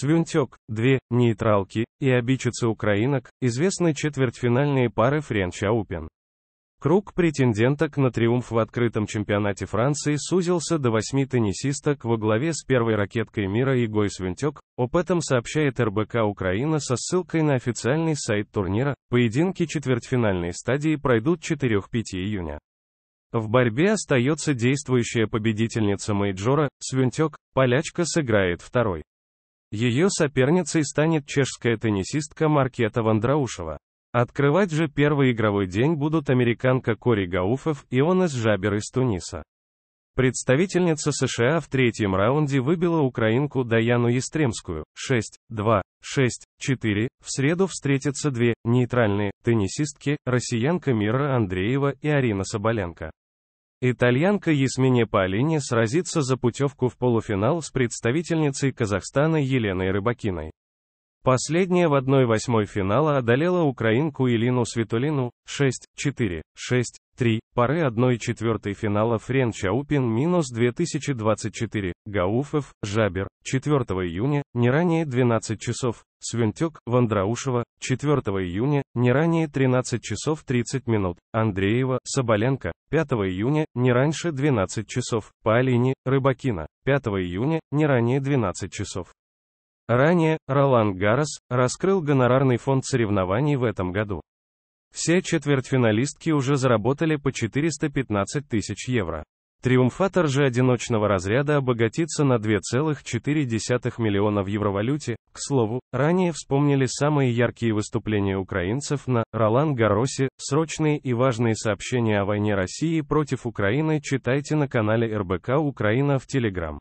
Свентек, две "нейтралки" и обидчицы украинок, известны четвертьфинальные пары French Open. Круг претенденток на триумф в открытом чемпионате Франции сузился до восьми теннисисток во главе с первой ракеткой мира Игой Свентек. Об этом сообщает РБК Украина со ссылкой на официальный сайт турнира. Поединки четвертьфинальной стадии пройдут 4-5 июня. В борьбе остается действующая победительница мейджора, Свентек, полячка сыграет второй. Ее соперницей станет чешская теннисистка Маркета Вандраушева. Открывать же первый игровой день будут американка Кори Гауфов и Онес Жабер из Туниса. Представительница США в третьем раунде выбила украинку Даяну Естремскую 6-2, 6-4. В среду встретятся две нейтральные теннисистки, россиянка Мира Андреева и Арина Соболенко. Итальянка Ясмине Паолини сразится за путевку в полуфинал с представительницей Казахстана Еленой Рыбакиной. Последняя в 1-8 финала одолела украинку Илину Светулину 6-4, 6-3, пары 1-4 финала Оупен минус 2024, Гауфов, Жабер, 4 июня, не ранее 12 часов, Свинтек, Вандраушева, 4 июня, не ранее 13 часов 30 минут, Андреева, Соболенко, 5 июня, не раньше 12 часов, Паолини, Рыбакина, 5 июня, не ранее 12 часов. Ранее, Ролан Гаррес раскрыл гонорарный фонд соревнований в этом году. Все четвертьфиналистки уже заработали по 415 тысяч евро. Триумфатор же одиночного разряда обогатится на 2,4 миллиона в евровалюте. К слову, ранее вспомнили самые яркие выступления украинцев на Ролан Гарросе. Срочные и важные сообщения о войне России против Украины читайте на канале РБК Украина в Телеграм.